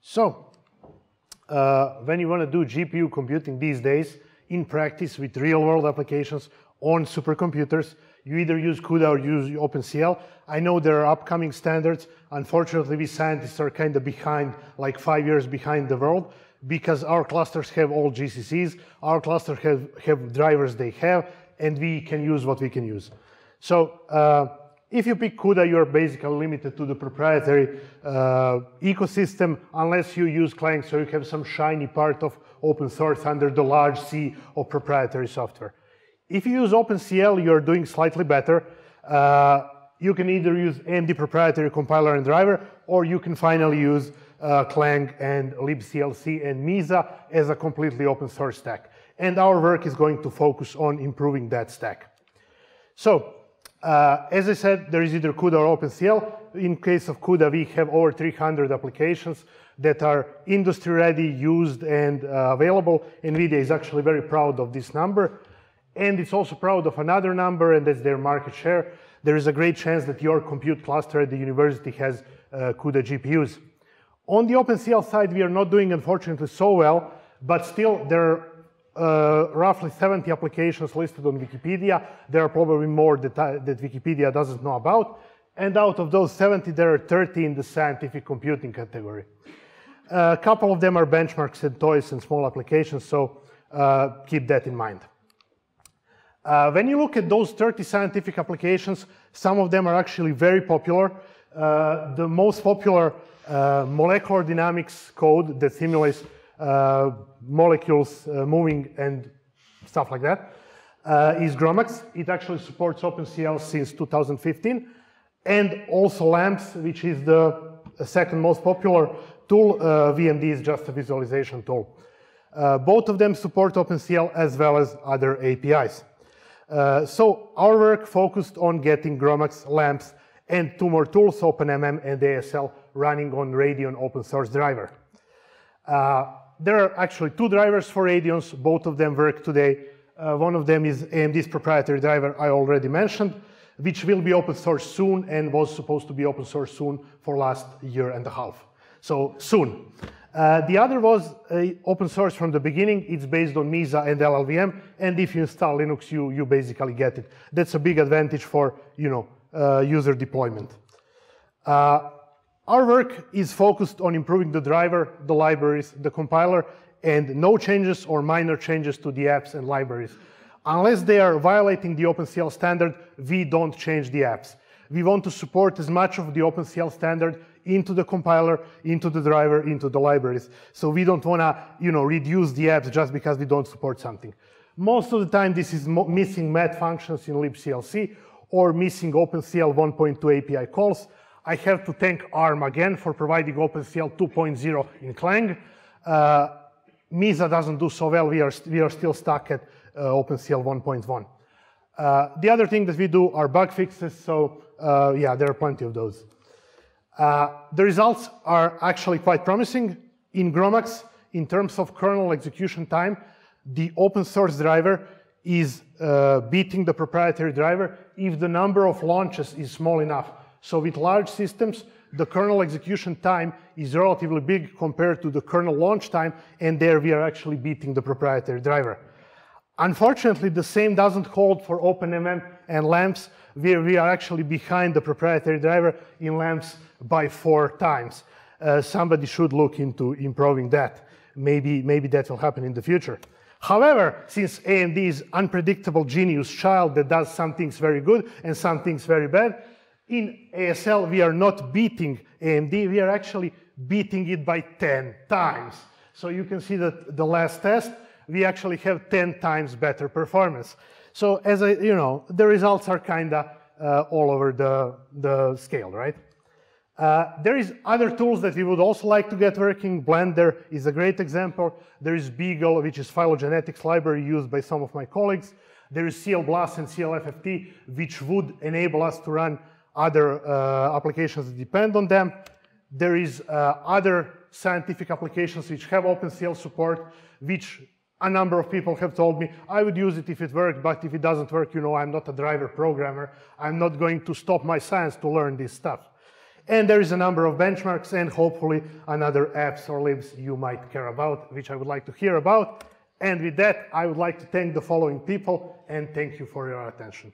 So, uh, when you want to do GPU computing these days, in practice with real-world applications on supercomputers, you either use CUDA or use OpenCL. I know there are upcoming standards. Unfortunately, we scientists are kind of behind, like five years behind the world, because our clusters have all GCCs, our clusters have, have drivers they have, and we can use what we can use. So uh, if you pick CUDA, you're basically limited to the proprietary uh, ecosystem unless you use Clang, so you have some shiny part of open source under the large sea of proprietary software. If you use OpenCL, you're doing slightly better. Uh, you can either use AMD proprietary compiler and driver, or you can finally use uh, Clang and libclc and Mesa as a completely open source stack. And our work is going to focus on improving that stack. So, uh, as I said, there is either CUDA or OpenCL. In case of CUDA, we have over 300 applications that are industry ready, used, and uh, available. NVIDIA is actually very proud of this number. And it's also proud of another number, and that's their market share. There is a great chance that your compute cluster at the university has uh, CUDA GPUs. On the OpenCL side, we are not doing, unfortunately, so well, but still there are uh, roughly 70 applications listed on Wikipedia. There are probably more that, that Wikipedia doesn't know about. And out of those 70, there are 30 in the scientific computing category. Uh, a couple of them are benchmarks and toys and small applications, so uh, keep that in mind. Uh, when you look at those 30 scientific applications, some of them are actually very popular. Uh, the most popular uh, molecular dynamics code that simulates molecules uh, moving and stuff like that uh, is GROMACS. It actually supports OpenCL since 2015. And also LAMMPS, which is the second most popular tool. VMD is just a visualization tool. both of them support OpenCL as well as other APIs. Uh, so our work focused on getting GROMACS, LAMMPS, and two more tools, OpenMM and ASL, running on Radeon open source driver. Uh, there are actually two drivers for Radeons. Both of them work today. Uh, one of them is AMD's proprietary driver I already mentioned, which will be open source soon and was supposed to be open source soon for last year and a half. So soon. Uh, the other was uh, open source from the beginning. It's based on Mesa and LLVM, and if you install Linux, you, you basically get it. That's a big advantage for you know, uh, user deployment. Uh, our work is focused on improving the driver, the libraries, the compiler, and no changes or minor changes to the apps and libraries. Unless they are violating the OpenCL standard, we don't change the apps. We want to support as much of the OpenCL standard into the compiler, into the driver, into the libraries. So we don't want to, you know, reduce the apps just because we don't support something. Most of the time, this is missing math functions in libclc or missing OpenCL 1.2 API calls. I have to thank ARM again for providing OpenCL 2.0 in Clang. Uh, Mesa doesn't do so well. We are, we are still stuck at uh, OpenCL 1.1. Uh, the other thing that we do are bug fixes. So uh, yeah, there are plenty of those. Uh, the results are actually quite promising. In GROMACS, in terms of kernel execution time, the open source driver is uh, beating the proprietary driver if the number of launches is small enough. So with large systems, the kernel execution time is relatively big compared to the kernel launch time, and there we are actually beating the proprietary driver. Unfortunately, the same doesn't hold for OpenMM and LAMMPS, where we are actually behind the proprietary driver in LAMMPS by four times. Uh, somebody should look into improving that. Maybe, maybe that will happen in the future. However, since AMD is unpredictable genius child that does some things very good and some things very bad, in ASL we are not beating AMD, we are actually beating it by 10 times. So you can see that the last test, we actually have 10 times better performance. So as I, you know, the results are kind of uh, all over the, the scale, right? Uh, there is other tools that we would also like to get working. Blender is a great example. There is Beagle, which is phylogenetics library used by some of my colleagues. There is CLBLAS and CLFFT, which would enable us to run other uh, applications that depend on them. There is uh, other scientific applications which have OpenCL support, which a number of people have told me, I would use it if it worked, but if it doesn't work, you know, I'm not a driver programmer. I'm not going to stop my science to learn this stuff. And there is a number of benchmarks and hopefully another apps or libs you might care about, which I would like to hear about. And with that, I would like to thank the following people and thank you for your attention.